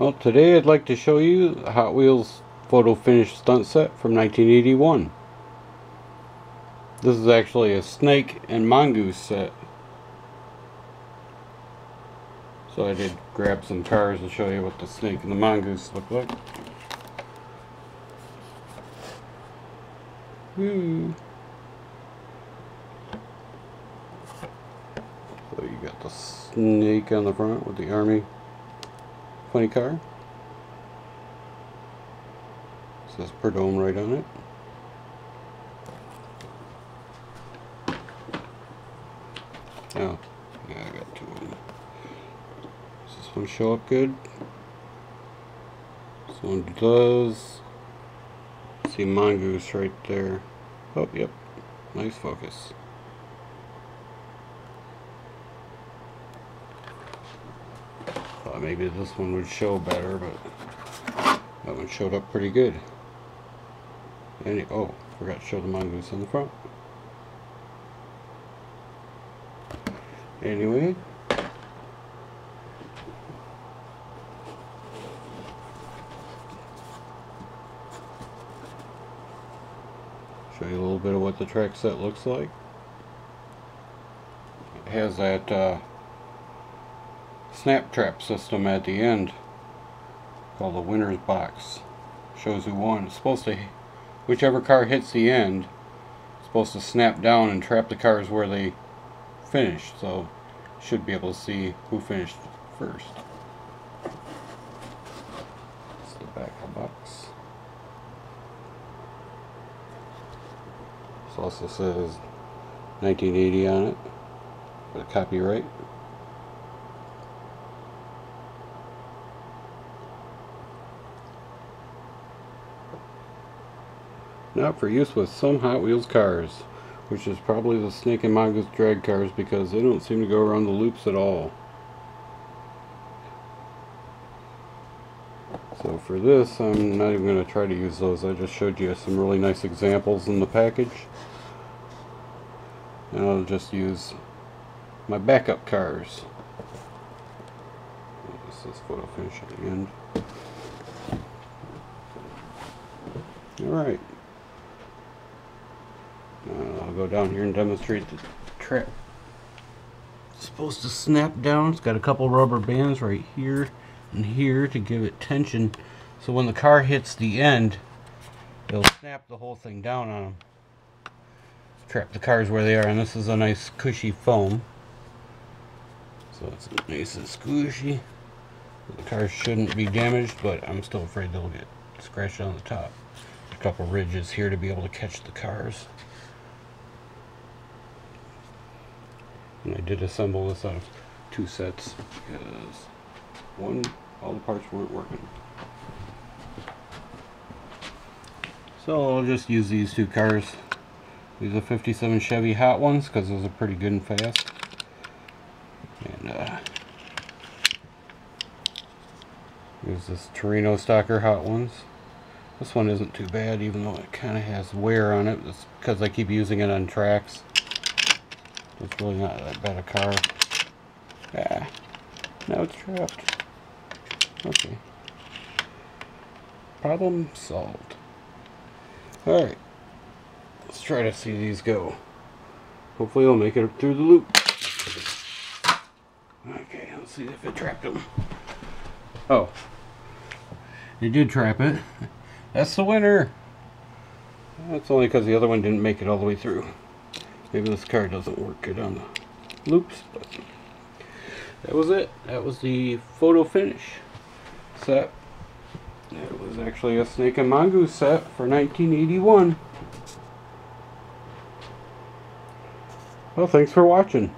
Well, today I'd like to show you Hot Wheels photo finish stunt set from 1981. This is actually a snake and mongoose set. So I did grab some cars to show you what the snake and the mongoose look like. So you got the snake on the front with the army funny car. It says Prudhomme right on it. Oh, yeah, I got two of them. Does this one show up good? This one does. See mongoose right there. Oh, yep. Nice focus. Thought maybe this one would show better, but that one showed up pretty good. Any oh, forgot to show the mongoose on the front. Anyway. Show you a little bit of what the track set looks like. It has that uh, snap trap system at the end called the winner's box. Shows who won. It's supposed to, whichever car hits the end, it's supposed to snap down and trap the cars where they finished. So should be able to see who finished first. That's the back of the box. Also says 1980 on it, with a copyright. Not for use with some Hot Wheels cars, which is probably the Snake and Mongoose drag cars because they don't seem to go around the loops at all. So for this, I'm not even going to try to use those. I just showed you some really nice examples in the package. And I'll just use my backup cars. This is photo finish at the end. Alright. Go down here and demonstrate the trap. It's supposed to snap down. It's got a couple rubber bands right here and here to give it tension. So when the car hits the end, it'll snap the whole thing down on them. Trap the cars where they are, and this is a nice cushy foam. So it's nice and squishy. The cars shouldn't be damaged, but I'm still afraid they'll get scratched on the top. A couple ridges here to be able to catch the cars. And I did assemble this out of two sets because one, all the parts weren't working. So I'll just use these two cars. These are 57 Chevy Hot ones because those are pretty good and fast. And uh, there's this Torino Stocker Hot ones. This one isn't too bad even though it kind of has wear on it. It's because I keep using it on tracks. It's really not that bad a car. Ah, now it's trapped. Okay. Problem solved. Alright. Let's try to see these go. Hopefully I'll make it through the loop. Okay, let's see if it trapped them. Oh. It did trap it. That's the winner. That's only because the other one didn't make it all the way through. Maybe this car doesn't work good on the loops, but that was it. That was the photo finish set. It was actually a Snake and Mongoose set for 1981. Well, thanks for watching.